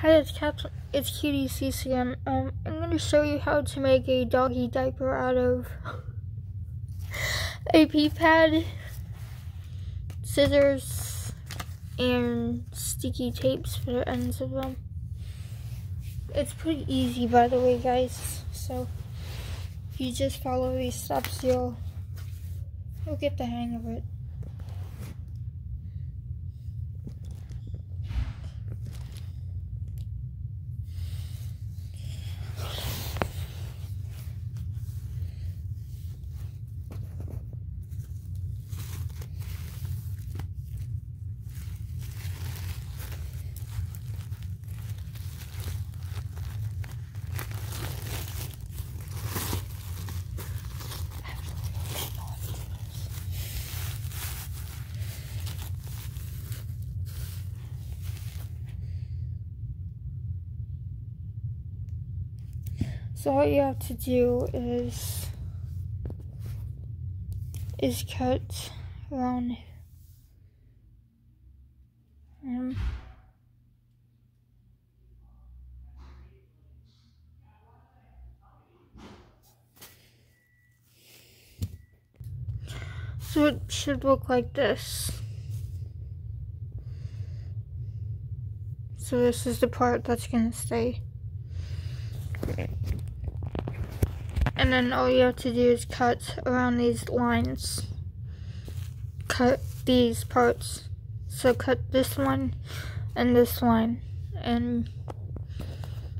Hi, it's Cat. It's Cutie CCM. Um, I'm going to show you how to make a doggy diaper out of a pee pad, scissors, and sticky tapes for the ends of them. It's pretty easy, by the way, guys. So, if you just follow these steps, you'll you'll get the hang of it. So all you have to do is is cut around um, so it should look like this. So this is the part that's gonna stay. And then all you have to do is cut around these lines. Cut these parts. So cut this one and this line. And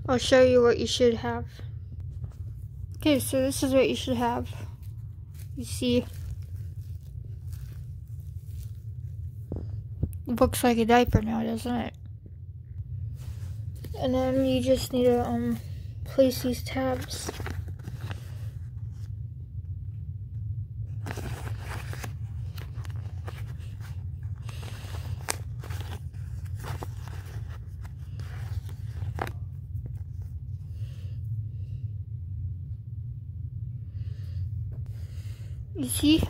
I'll show you what you should have. Okay, so this is what you should have. You see, looks like a diaper now, doesn't it? And then you just need to um place these tabs. You see?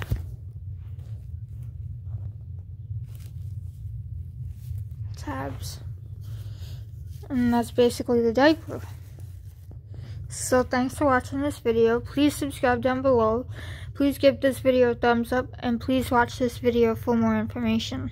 Tabs. And that's basically the diaper. So thanks for watching this video. Please subscribe down below. Please give this video a thumbs up and please watch this video for more information.